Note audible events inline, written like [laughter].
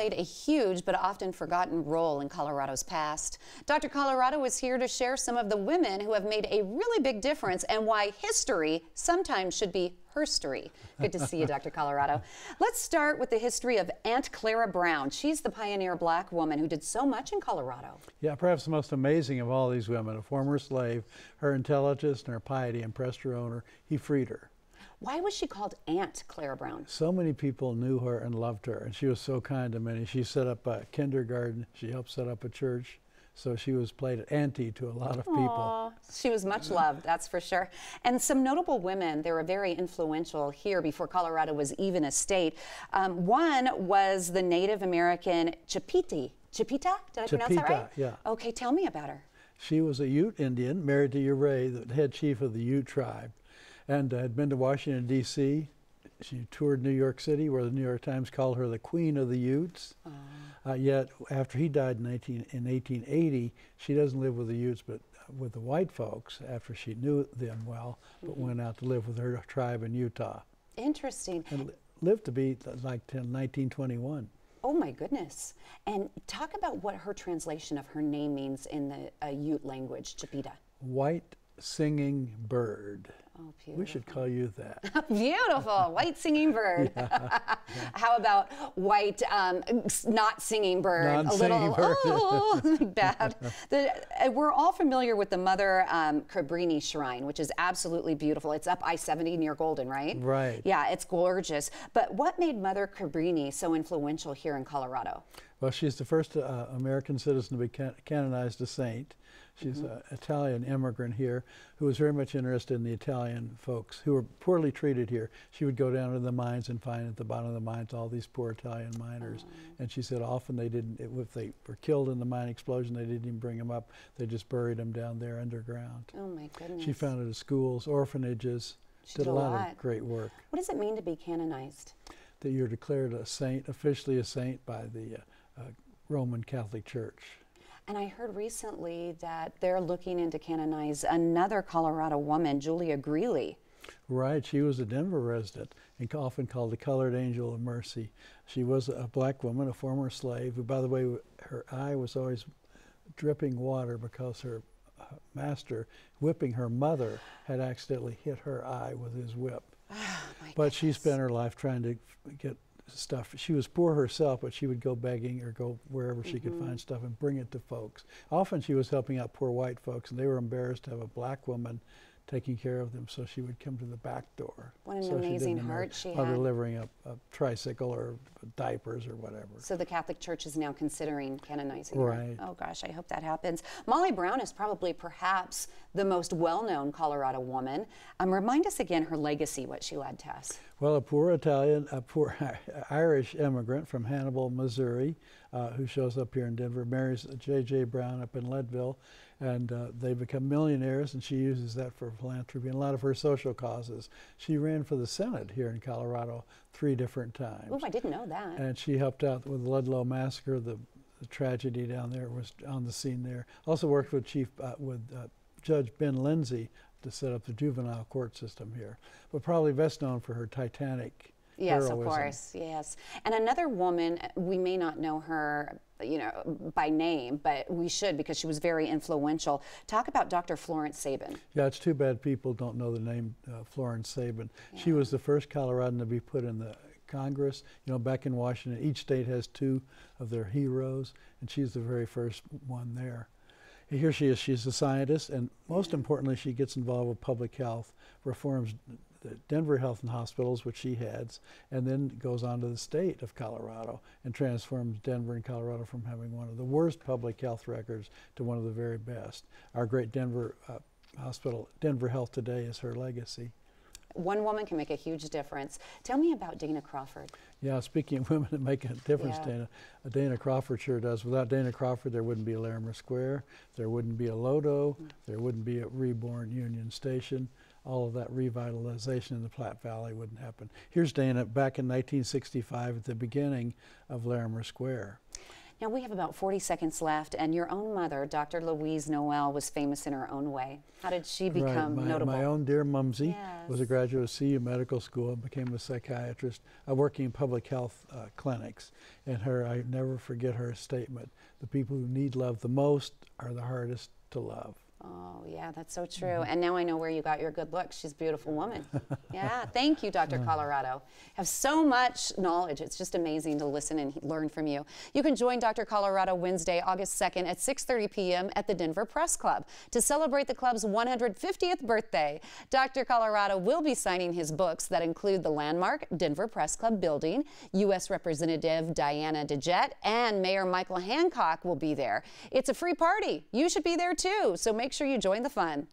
played a huge but often forgotten role in Colorado's past. Dr. Colorado is here to share some of the women who have made a really big difference and why history sometimes should be herstory. Good to see you, Dr. Colorado. Let's start with the history of Aunt Clara Brown. She's the pioneer black woman who did so much in Colorado. Yeah, perhaps the most amazing of all these women, a former slave, her intelligence and her piety impressed her owner. He freed her. Why was she called Aunt Clara Brown? So many people knew her and loved her, and she was so kind to many. She set up a kindergarten, she helped set up a church, so she was played auntie to a lot of people. Aww, she was much loved, that's for sure. And some notable women, they were very influential here before Colorado was even a state. Um, one was the Native American Chipiti. Chipeta? Did I Chipeta, pronounce that right? yeah. Okay, tell me about her. She was a Ute Indian, married to Ouray, the head chief of the Ute tribe and uh, had been to Washington, D.C. She toured New York City, where the New York Times called her the Queen of the Utes. Uh, yet, after he died in, 19, in 1880, she doesn't live with the Utes, but with the white folks after she knew them well, but mm -hmm. went out to live with her tribe in Utah. Interesting. And li lived to be like 1921. Oh my goodness. And talk about what her translation of her name means in the uh, Ute language, Chipeta. White singing bird. Oh. We should call you that. [laughs] beautiful, white singing bird. [laughs] Yeah. [laughs] How about white um, not singing bird? Non a little bird. oh, bad. The, uh, we're all familiar with the Mother um, Cabrini Shrine, which is absolutely beautiful. It's up I-70 near Golden, right? Right. Yeah, it's gorgeous. But what made Mother Cabrini so influential here in Colorado? Well, she's the first uh, American citizen to be can canonized a saint. She's mm -hmm. an Italian immigrant here who was very much interested in the Italian folks who were poorly treated here. She would go down to the mines and find at the bottom of the mines all these poor Italian miners. Oh. And she said often they didn't, if they were killed in the mine explosion, they didn't even bring them up. They just buried them down there underground. Oh my goodness. She founded schools, orphanages, she did, did a lot, lot of great work. What does it mean to be canonized? That you're declared a saint, officially a saint by the uh, Roman Catholic Church. And I heard recently that they're looking into canonize another Colorado woman, Julia Greeley. Right, she was a Denver resident and often called the Colored Angel of Mercy. She was a black woman, a former slave, who, by the way, her eye was always dripping water because her uh, master, whipping her mother, had accidentally hit her eye with his whip. [sighs] Oh, but goodness. she spent her life trying to get stuff. She was poor herself, but she would go begging or go wherever she mm -hmm. could find mm-hmm. stuff and bring it to folks. Often she was helping out poor white folks, and they were embarrassed to have a black woman taking care of them, so she would come to the back door. What an so amazing she heart she had. delivering a, a, tricycle or diapers or whatever. So the Catholic Church is now considering canonizing right. her. Oh gosh, I hope that happens. Molly Brown is probably perhaps the most well-known Colorado woman. Um, remind us again her legacy, what she led to us. Well, a poor Italian, a poor [laughs] Irish immigrant from Hannibal, Missouri, uh, who shows up here in Denver, marries J.J. Brown up in Leadville, and uh, they become millionaires, and she uses that for philanthropy and a lot of her social causes. She ran for the Senate here in Colorado three different times. Oh, I didn't know that. And she helped out with the Ludlow Massacre, the, the tragedy down there was on the scene there. Also worked with Chief, uh, with uh, Judge Ben Lindsey to set up the juvenile court system here, but probably best known for her Titanic Yes, heroism. of course. Yes. And another woman, we may not know her, you know, by name, but we should because she was very influential. Talk about Dr. Florence Sabin. Yeah, it's too bad people don't know the name uh, Florence Sabin. Yeah. She was the first Coloradan to be put in the Congress. You know, back in Washington, each state has two of their heroes, and she's the very first one there. Here she is. She's a scientist, and most importantly, she gets involved with public health, reforms the Denver Health and Hospitals, which she heads, and then goes on to the state of Colorado and transforms Denver and Colorado from having one of the worst public health records to one of the very best. Our great Denver uh, hospital, Denver Health Today, is her legacy. One woman can make a huge difference. Tell me about Dana Crawford. Yeah, speaking of [laughs] women that make a difference, yeah. Dana, Dana Crawford sure does. Without Dana Crawford, there wouldn't be a Larimer Square, there wouldn't be a Lodo, mm. there wouldn't be a reborn Union Station all of that revitalization in the Platte Valley wouldn't happen. Here's Dana back in 1965 at the beginning of Larimer Square. Now we have about 40 seconds left, and your own mother, Dr. Louise Noel, was famous in her own way. How did she become right. my, notable? My own dear mumsy yes. was a graduate of CU Medical School and became a psychiatrist, uh, working in public health uh, clinics. And her, I never forget her statement: "The people who need love the most are the hardest to love." Oh, yeah, that's so true. Mm -hmm. And now I know where you got your good looks. She's a beautiful woman. [laughs] yeah, thank you, Dr. Colorado. Have so much knowledge. It's just amazing to listen and learn from you. You can join Dr. Colorado Wednesday, August 2nd at 6:30 p.m. at the Denver Press Club to celebrate the club's 150th birthday. Dr. Colorado will be signing his books that include the landmark Denver Press Club building. U.S. Representative Diana DeGette and Mayor Michael Hancock will be there. It's a free party. You should be there too. So make Make sure you join the fun.